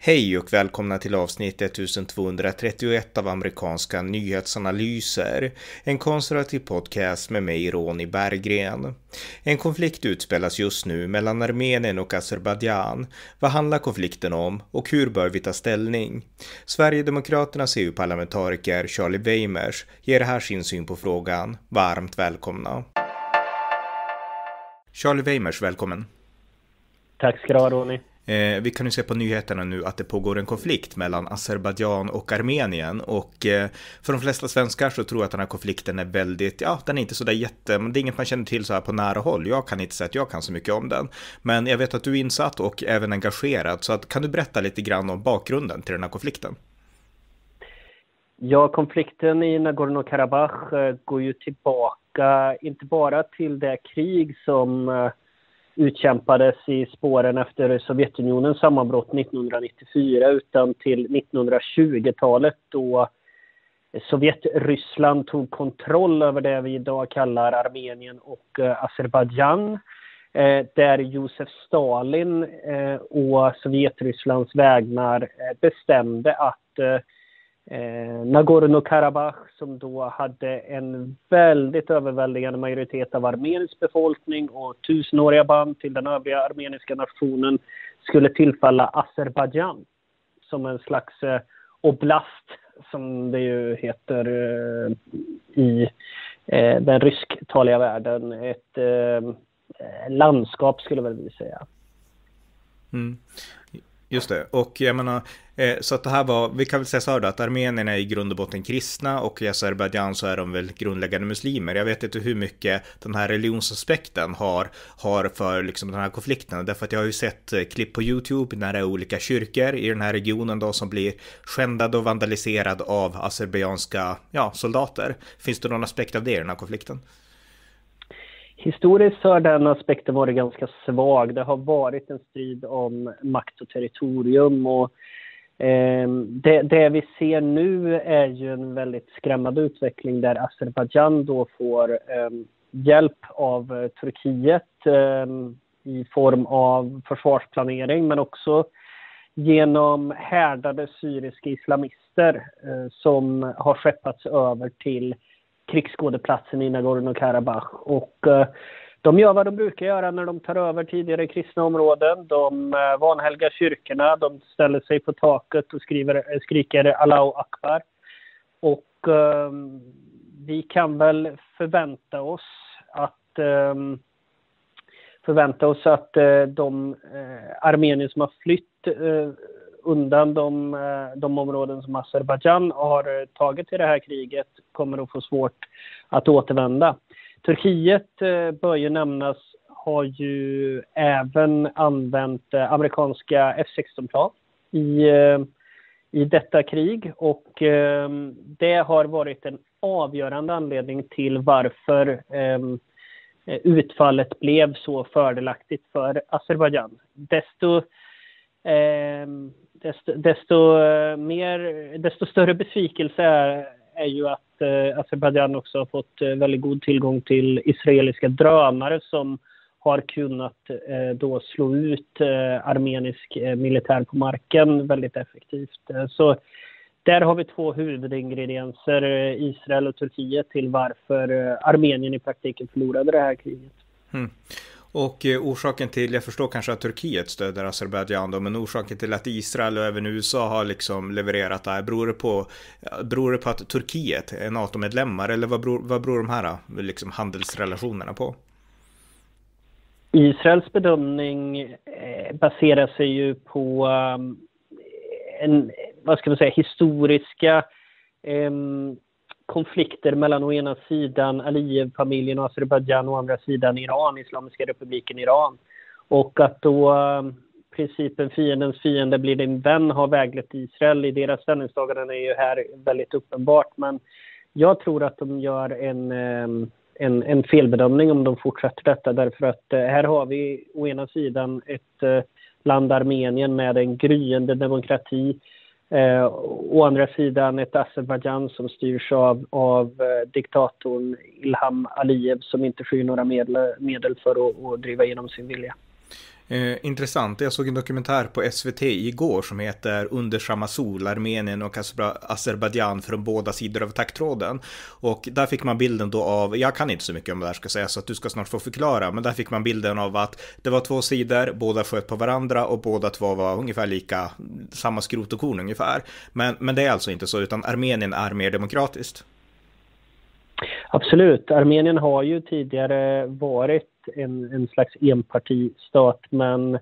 Hej och välkomna till avsnitt 1231 av amerikanska nyhetsanalyser. En konservativ podcast med mig, Ronny Berggren. En konflikt utspelas just nu mellan Armenien och Azerbajdzjan. Vad handlar konflikten om och hur bör vi ta ställning? Sverigedemokraternas EU-parlamentariker Charlie Weimers ger här sin syn på frågan. Varmt välkomna. Charlie Weimers, välkommen. Tack ska du ha Ronny. Eh, vi kan ju se på nyheterna nu att det pågår en konflikt mellan Azerbajdzjan och Armenien och eh, för de flesta svenskar så tror jag att den här konflikten är väldigt, ja, den är inte så där jätte, det är inget man känner till så här på nära håll. Jag kan inte säga att jag kan så mycket om den, men jag vet att du är insatt och även engagerad, så att, kan du berätta lite grann om bakgrunden till den här konflikten? Ja, konflikten i Nagorno-Karabach eh, går ju tillbaka, inte bara till det krig som eh, utkämpades i spåren efter Sovjetunionens sammanbrott 1994 utan till 1920-talet då Sovjetryssland tog kontroll över det vi idag kallar Armenien och eh, Azerbajdzjan. Eh, där Josef Stalin eh, och Sovjetrysslands vägnar bestämde att eh, Nagorno-Karabach som då hade en väldigt överväldigande majoritet av armenisk befolkning och tusenåriga band till den övriga armeniska nationen skulle tillfalla Azerbajdzjan som en slags eh, oblast som det ju heter eh, i eh, den rysktaliga världen. Ett eh, landskap skulle väl vi säga. Mm. Just det, och jag menar, eh, så att det här var, vi kan väl säga så här då, att armenierna är i grund och botten kristna och i Azerbajdzjan så är de väl grundläggande muslimer. Jag vet inte hur mycket den här religionsaspekten har, har för liksom den här konflikten, därför att jag har ju sett eh, klipp på YouTube när det är olika kyrkor i den här regionen då som blir skändade och vandaliserade av azerbajdzjanska ja, soldater. Finns det någon aspekt av det i den här konflikten? Historiskt har den aspekten varit ganska svag. Det har varit en strid om makt och territorium. Och, eh, det, det, vi ser nu är ju en väldigt skrämmande utveckling där Azerbajdzjan då får eh, hjälp av eh, Turkiet eh, i form av försvarsplanering men också genom härdade syriska islamister eh, som har skeppats över till krigsskådeplatsen i Nagorno-Karabach. Och eh, de gör vad de brukar göra när de tar över tidigare kristna områden. De eh, vanhelgar kyrkorna, de ställer sig på taket och skriver, eh, skriker Allahu Akbar. Och vi kan väl förvänta oss att förvänta oss att de armenier som har flytt undan de, eh, de områden som Azerbajdzjan har eh, tagit i det här kriget kommer att få svårt att återvända. Turkiet eh, bör ju nämnas har ju även använt amerikanska F16-plan i, i detta krig och det har varit en avgörande anledning till varför utfallet blev så fördelaktigt för Azerbajdzjan. Desto desto, desto, eh, mer, desto större besvikelse är, är ju att eh, Azerbajdzjan också har fått eh, väldigt god tillgång till israeliska drönare som har kunnat eh, då slå ut eh, armenisk eh, militär på marken väldigt effektivt. Eh, så där har vi två huvudingredienser, eh, Israel och Turkiet, till varför eh, Armenien i praktiken förlorade det här kriget. Mm. Och eh, orsaken till, jag förstår kanske att Turkiet stöder Azerbajdzjan då, men orsaken till att Israel och även USA har liksom levererat det här, beror det på, beror det på att Turkiet är NATO-medlemmar eller vad beror, vad beror de här eh, liksom, handelsrelationerna på? Israels bedömning eh, baserar sig ju på en, vad ska man säga, historiska ehm, konflikter mellan å ena sidan Aliyev-familjen och Azerbajdzjan och å andra sidan Iran, Islamiska republiken Iran. Och att då eh, principen fiendens fiende blir din vän har väglett Israel i deras ställningstaganden är ju här väldigt uppenbart. Men jag tror att de gör en, eh, en, en felbedömning om de fortsätter detta därför att eh, här har vi å ena sidan ett land Armenien med en gryende demokrati Eh, å andra sidan ett Azerbajdzjan som styrs av, av eh, diktatorn Ilham Aliyev som inte skyr några medel, medel för att, att driva igenom sin vilja. Eh, intressant. Jag såg en dokumentär på SVT igår som heter Under samma sol, Armenien och Azerbajdzjan från båda sidor av taktråden. Och där fick man bilden då av, jag kan inte så mycket om det här ska säga så att du ska snart få förklara, men där fick man bilden av att det var två sidor, båda sköt på varandra och båda två var ungefär lika, samma skrot och korn ungefär. Men, men det är alltså inte så, utan Armenien är mer demokratiskt. Absolut. Armenien har ju tidigare varit en, en slags enpartistat men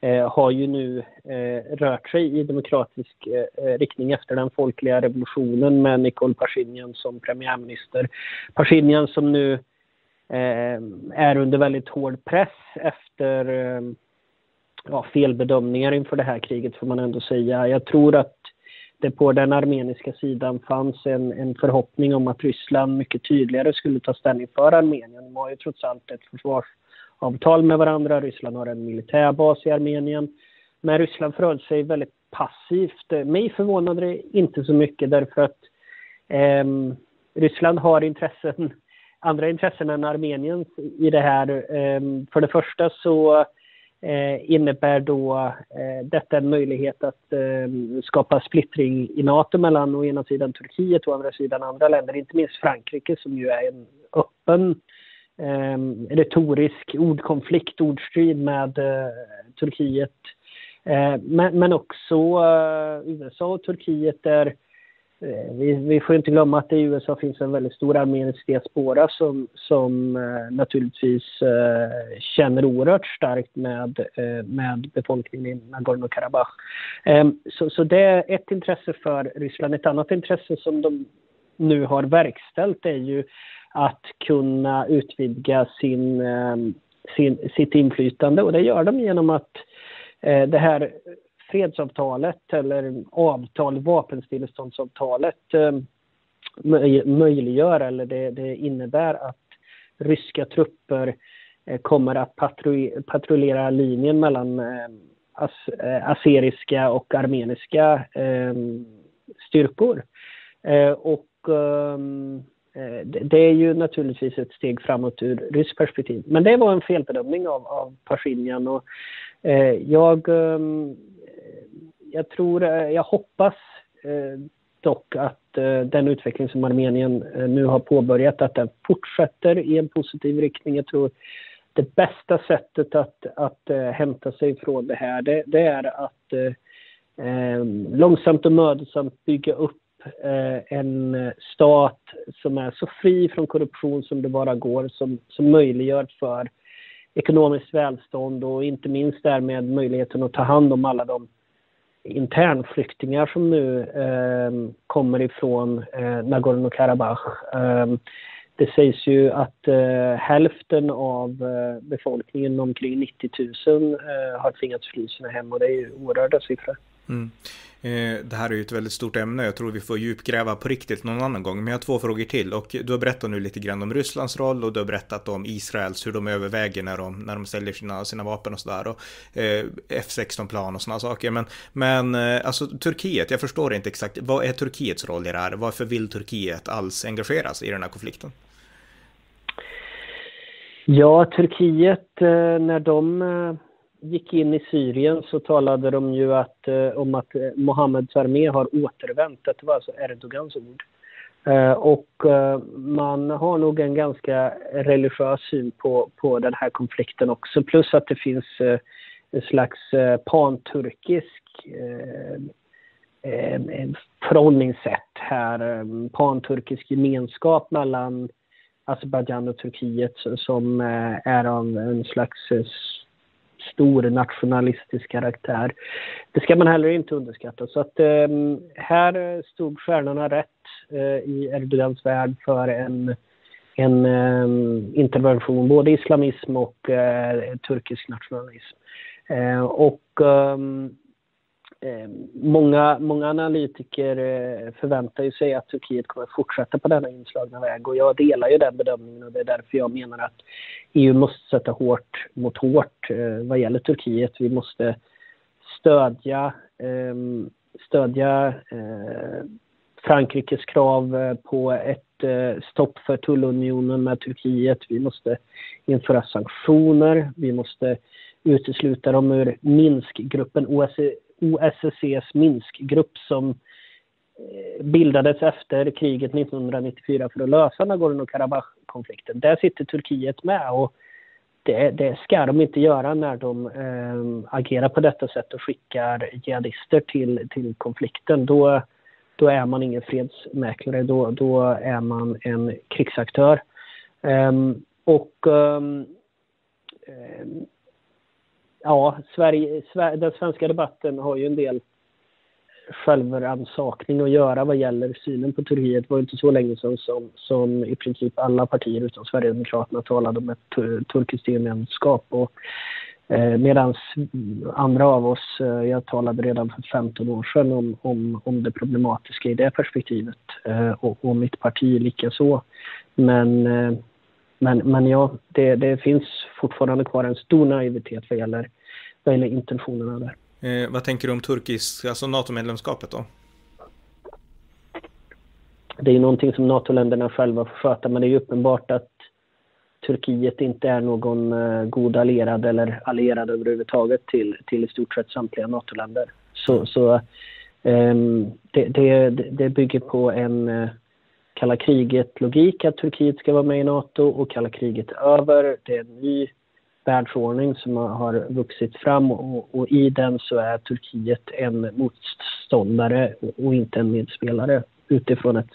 eh, har ju nu eh, rört sig i demokratisk eh, eh, riktning efter den folkliga revolutionen med Nikol Pashinyan som premiärminister. Pashinyan som nu eh, är under väldigt hård press efter eh, ja, felbedömningar inför det här kriget får man ändå säga. Jag tror att det på den armeniska sidan fanns en, en förhoppning om att Ryssland mycket tydligare skulle ta ställning för Armenien. De har ju trots allt ett försvarsavtal med varandra. Ryssland har en militärbas i Armenien. Men Ryssland förhöll sig väldigt passivt. Mig förvånade det inte så mycket därför att eh, Ryssland har intressen, andra intressen än Armeniens i det här. Eh, för det första så Eh, innebär då eh, detta en möjlighet att eh, skapa splittring i NATO mellan å ena sidan Turkiet och å andra sidan andra länder, inte minst Frankrike som ju är en öppen eh, retorisk ordkonflikt, ordstrid med eh, Turkiet. Eh, men, men också eh, USA och Turkiet där Eh, Eh, vi, vi, får inte glömma att det i USA finns en väldigt stor armenisk diaspora som, som eh, naturligtvis eh, känner oerhört starkt med, eh, med befolkningen i Nagorno-Karabach. Eh, så, så det är ett intresse för Ryssland. Ett annat intresse som de nu har verkställt är ju att kunna utvidga sin, eh, sin, sitt inflytande och det gör de genom att eh, det här fredsavtalet eller avtal, vapenstilleståndsavtalet eh, möjliggör eller det, det, innebär att ryska trupper eh, kommer att patrullera linjen mellan ehm, eh, as, aseriska och armeniska ehm, styrkor. Eh, och ehm, eh, det är ju naturligtvis ett steg framåt ur ryskt perspektiv. Men det var en felbedömning av, av Pashinyan och eh, jag jag tror, eh, jag hoppas eh, dock att eh, den utveckling som Armenien eh, nu har påbörjat, att den fortsätter i en positiv riktning. Jag tror det bästa sättet att, att eh, hämta sig från det här, det, det är att eh, långsamt och mödosamt bygga upp eh, en stat som är så fri från korruption som det bara går, som, som möjliggör för ekonomiskt välstånd och inte minst därmed möjligheten att ta hand om alla de internflyktingar som nu eh, kommer ifrån eh, Nagorno-Karabach. Eh, det sägs ju att eh, hälften av eh, befolkningen, omkring 90 000, eh, har tvingats fly sina hem och det är ju oerhörda siffror. Mm. Eh, det här är ju ett väldigt stort ämne. Jag tror vi får djupgräva på riktigt någon annan gång. Men jag har två frågor till. Och du har berättat nu lite grann om Rysslands roll och du har berättat om Israels, hur de överväger när de, när de säljer sina, sina vapen och sådär. Och eh, F16-plan och sådana saker. Men, men eh, alltså Turkiet, jag förstår inte exakt. Vad är Turkiets roll i det här? Varför vill Turkiet alls engagera sig i den här konflikten? Ja, Turkiet, eh, när de gick in i Syrien så talade de ju att, eh, om att eh, Mohammeds armé har återvänt. Det var alltså Erdogans ord. Eh, och eh, man har nog en ganska religiös syn på, på den här konflikten också. Plus att det finns eh, en slags eh, panturkisk eh, eh, förhållningssätt här. Panturkisk gemenskap mellan Azerbajdzjan och Turkiet som är av en slags stor nationalistisk karaktär. Det ska man heller inte underskatta. Så att eh, här stod stjärnorna rätt eh, i Erdogans värld för en, en eh, intervention, både islamism och eh, turkisk nationalism. Eh, och Eh, Eh, många, många analytiker eh, förväntar sig att Turkiet kommer fortsätta på denna inslagna väg och jag delar ju den bedömningen och det är därför jag menar att EU måste sätta hårt mot hårt eh, vad gäller Turkiet. Vi måste stödja, ehm, stödja eh, Frankrikes krav eh, på ett stopp för tullunionen med Turkiet. Vi måste införa sanktioner. Vi måste utesluta dem ur Minskgruppen, OSSEs Minskgrupp som eh, bildades efter kriget 1994 för att lösa Nagorno-Karabach-konflikten. Där sitter Turkiet med och det, det, ska de inte göra när de eh, agerar på detta sätt och skickar jihadister till, till konflikten. Då, då är man ingen fredsmäklare, då, då är man en krigsaktör. Um, och um, ja, Sverige, den svenska debatten har ju en del självrannsakning att göra vad gäller synen på Turkiet. Det var inte så länge sedan som, som i princip alla partier utom Sverigedemokraterna talade om ett turkiskt EU-medlemskap. Eh, Medan andra av oss, eh, jag talade redan för 15 år sedan om, om, om det problematiska i det perspektivet eh, och, och mitt parti likaså. Men, eh, men, men ja, det, det finns fortfarande kvar en stor naivitet vad gäller, vad gäller intentionerna där. Eh, vad tänker du om turkisk, alltså NATO-medlemskapet då? Det är ju någonting som NATO-länderna själva får sköta, men det är ju uppenbart att Turkiet inte är någon uh, god allierad eller allierad överhuvudtaget till, till i stort sett samtliga NATO-länder. Så, så um, det, det, det, bygger på en uh, kalla kriget-logik att Turkiet ska vara med i NATO och kalla kriget är över. Det är en ny världsordning som har vuxit fram och, och, i den så är Turkiet en motståndare och inte en medspelare utifrån ett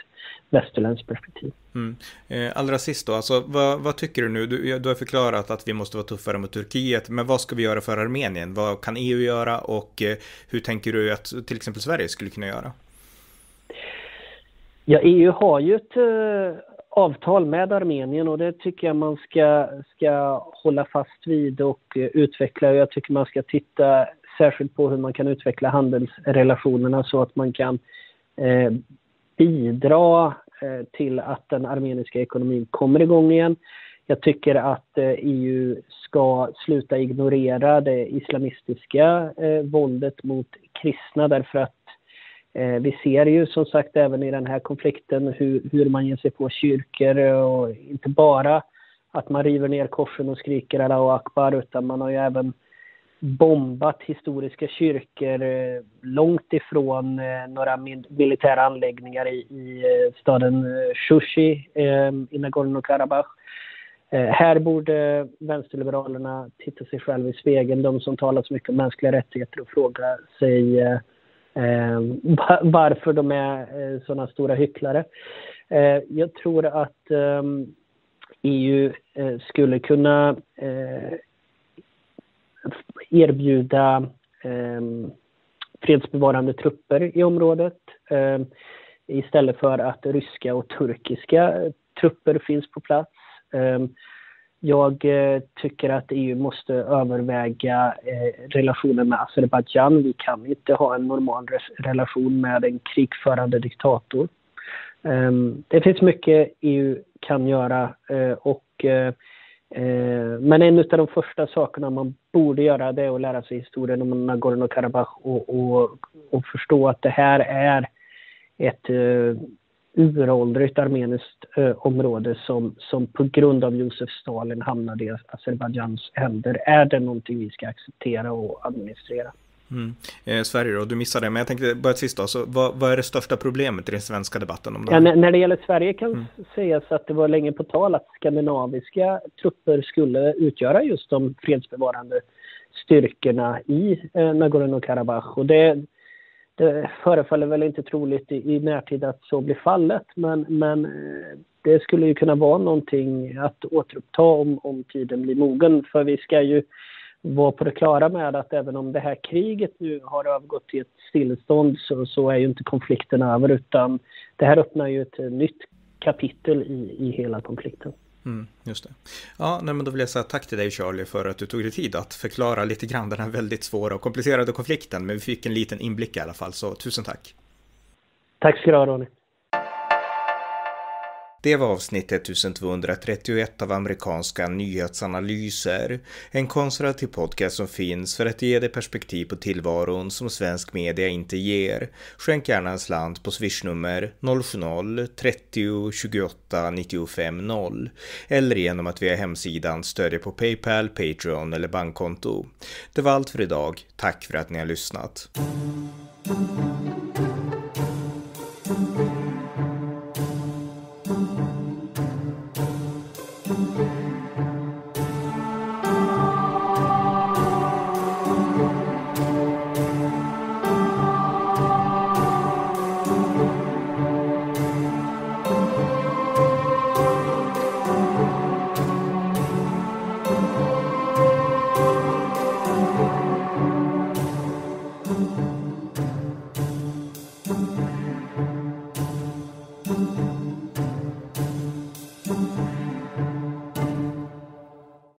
västerländskt perspektiv. Mm. Eh, allra sist då, alltså, vad, vad, tycker du nu? Du, du har förklarat att vi måste vara tuffare mot Turkiet, men vad ska vi göra för Armenien? Vad kan EU göra och eh, hur tänker du att till exempel Sverige skulle kunna göra? Ja, EU har ju ett eh, avtal med Armenien och det tycker jag man ska, ska hålla fast vid och eh, utveckla. Jag tycker man ska titta särskilt på hur man kan utveckla handelsrelationerna så att man kan eh, bidra eh, till att den armeniska ekonomin kommer igång igen. Jag tycker att eh, EU ska sluta ignorera det islamistiska eh, våldet mot kristna därför att Eh, vi ser ju som sagt även i den här konflikten hur, hur man ger sig på kyrkor och inte bara att man river ner korsen och skriker Allahu Akbar utan man har ju även bombat historiska kyrkor eh, långt ifrån eh, några militära anläggningar i, i staden Shushi i Nagorno-Karabach. Här borde vänsterliberalerna titta sig själva i spegeln, de som talar så mycket om mänskliga rättigheter och fråga sig eh, Eh, varför de är eh, sådana stora hycklare. Eh, jag tror att ehm, EU eh, skulle kunna eh, erbjuda ehm, fredsbevarande trupper i området ehm, istället för att ryska och turkiska trupper finns på plats. Jag eh, tycker att EU måste överväga eh, relationen med Azerbajdzjan. Vi kan inte ha en normal relation med en krigförande diktator. Ehm, det finns mycket EU kan göra eh, och men en av de första sakerna man borde göra det är att lära sig historien om Nagorno-Karabach och, och, och, förstå att det här är ett uråldrigt armeniskt eh, område som, som på grund av Josef Stalin hamnade i Azerbajdzjans händer. Är det någonting vi ska acceptera och administrera? Mm. Eh, Sverige då, du missade men jag tänkte bara ett sist då, så vad, vad, är det största problemet i den svenska debatten? Om det ja, när, när, det gäller Sverige kan mm. sägas att det var länge på tal att skandinaviska trupper skulle utgöra just de fredsbevarande styrkorna i eh, Nagorno-Karabach. Och det, det förefaller väl inte troligt i, i närtid att så blir fallet, men, men eh, det skulle ju kunna vara någonting att återuppta om, om tiden blir mogen. För vi ska ju vara på det klara med att även om det här kriget nu har övergått till ett stillestånd så, så är ju inte konflikten över utan det här öppnar ju ett nytt kapitel i, i hela konflikten. Mm, just det. Ja, nej, men då vill jag säga tack till dig Charlie för att du tog dig tid att förklara lite grann den här väldigt svåra och komplicerade konflikten. Men vi fick en liten inblick i alla fall, så tusen tack. Tack ska du ha Ronny. Det var avsnitt 1231 av amerikanska nyhetsanalyser, en konservativ podcast som finns för att ge dig perspektiv på tillvaron som svensk media inte ger. Skänk gärna en slant på swishnummer 070-30 28 95 0 eller genom att via hemsidan stödja på Paypal, Patreon eller bankkonto. Det var allt för idag. Tack för att ni har lyssnat.